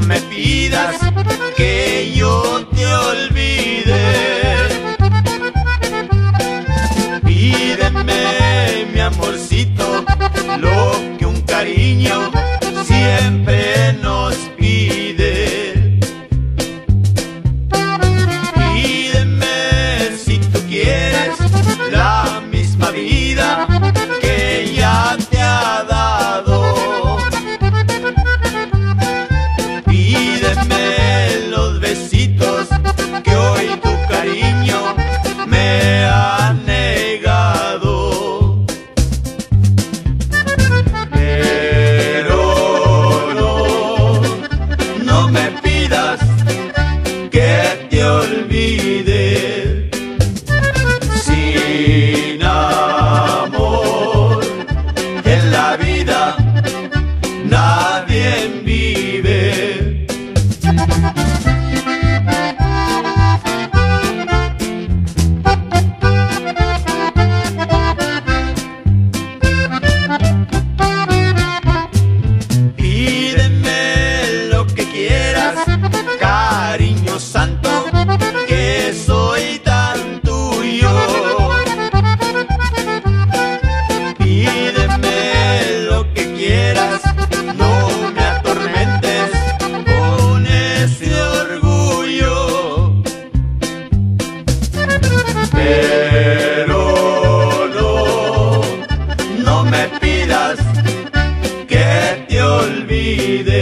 me pidas que yo te olvide. Pídeme, mi amorcito, lo que un cariño siempre nos pide. Pídeme si tú quieres la misma vida que hoy tu cariño me ha negado. Pero no, no me pidas que te olvide. Sin amor en la vida. be.